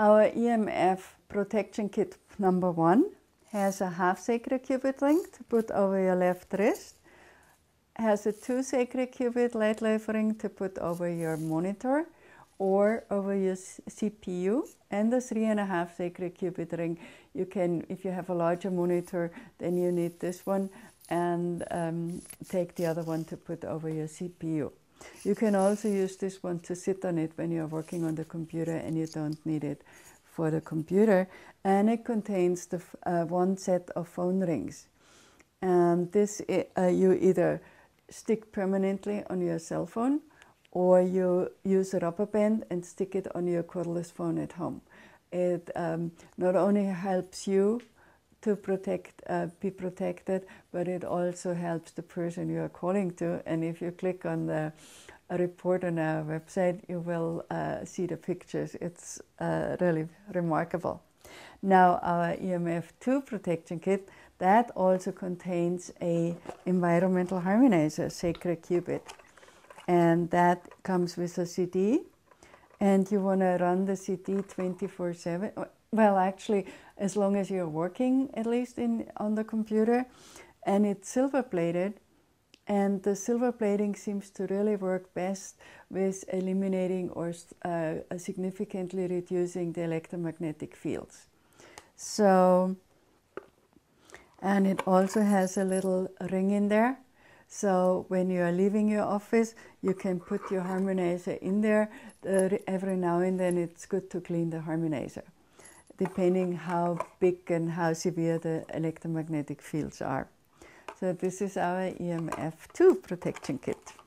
Our EMF protection kit number one has a half sacred cubit ring to put over your left wrist, has a two sacred cubit light ring to put over your monitor or over your CPU, and the three and a half sacred cubit ring. You can, if you have a larger monitor, then you need this one and um, take the other one to put over your CPU. You can also use this one to sit on it when you're working on the computer and you don't need it for the computer. And it contains the uh, one set of phone rings. And this uh, you either stick permanently on your cell phone or you use a rubber band and stick it on your cordless phone at home. It um, not only helps you to protect, uh, be protected, but it also helps the person you are calling to. And if you click on the report on our website, you will uh, see the pictures. It's uh, really remarkable. Now our EMF2 protection kit, that also contains a environmental harmonizer, Sacred Cubit. And that comes with a CD. And you want to run the CD 24 7 well, actually, as long as you're working, at least in on the computer, and it's silver plated, and the silver plating seems to really work best with eliminating or uh, significantly reducing the electromagnetic fields. So, and it also has a little ring in there. So when you are leaving your office, you can put your harmonizer in there. Uh, every now and then it's good to clean the harmonizer depending how big and how severe the electromagnetic fields are. So this is our EMF2 protection kit.